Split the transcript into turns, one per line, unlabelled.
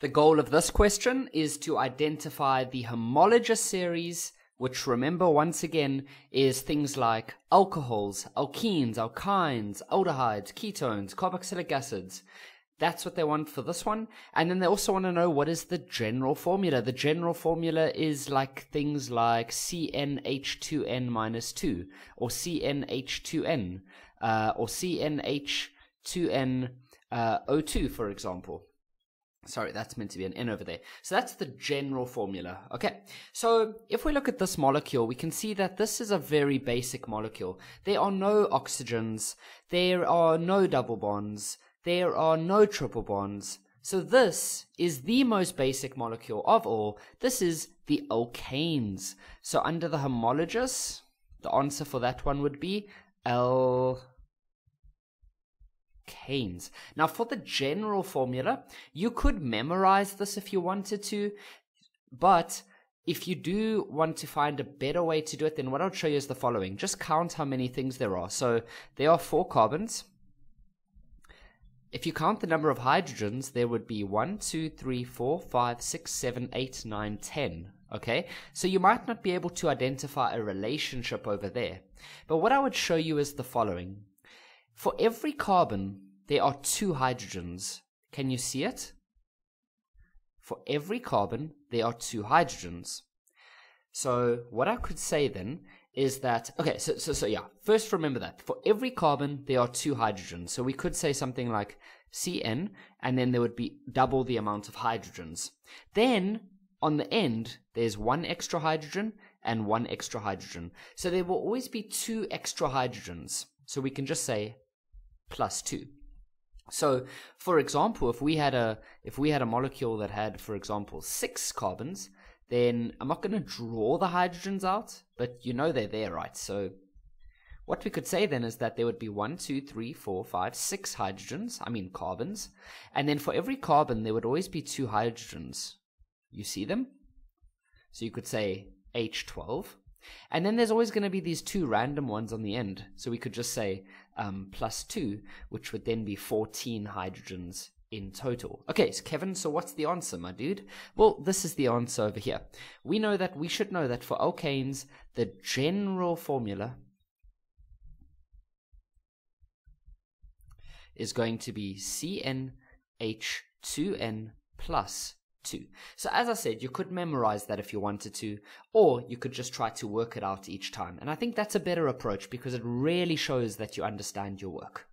The goal of this question is to identify the homologous series, which remember once again is things like alcohols, alkenes, alkynes, aldehydes, ketones, carboxylic acids. That's what they want for this one. And then they also want to know what is the general formula. The general formula is like things like CnH2n minus 2 or CnH2n uh, or CnH2n uh, O2, for example. Sorry, that's meant to be an N over there. So that's the general formula. Okay, so if we look at this molecule, we can see that this is a very basic molecule. There are no oxygens, there are no double bonds, there are no triple bonds. So this is the most basic molecule of all. This is the alkanes. So under the homologous, the answer for that one would be L Now, for the general formula, you could memorize this if you wanted to, but if you do want to find a better way to do it, then what I'll show you is the following. Just count how many things there are. So there are four carbons. If you count the number of hydrogens, there would be 1, 2, 3, 4, 5, 6, 7, 8, 9, 10. Okay? So you might not be able to identify a relationship over there. But what I would show you is the following. For every carbon, there are two hydrogens. Can you see it? For every carbon, there are two hydrogens. So what I could say then is that okay so, so so yeah first remember that for every carbon there are two hydrogens so we could say something like cn and then there would be double the amount of hydrogens then on the end there's one extra hydrogen and one extra hydrogen so there will always be two extra hydrogens so we can just say plus 2. So, for example, if we had a if we had a molecule that had, for example, six carbons, then I'm not going to draw the hydrogens out, but you know they're there, right? So, what we could say then is that there would be one, two, three, four, five, six hydrogens. I mean carbons, and then for every carbon there would always be two hydrogens. You see them? So you could say H12 and then there's always going to be these two random ones on the end. So we could just say um, plus 2, which would then be 14 hydrogens in total. Okay, so Kevin, so what's the answer, my dude? Well, this is the answer over here. We know that we should know that for alkanes, the general formula is going to be CnH2n plus 2. So as I said, you could memorize that if you wanted to, or you could just try to work it out each time. And I think that's a better approach because it really shows that you understand your work.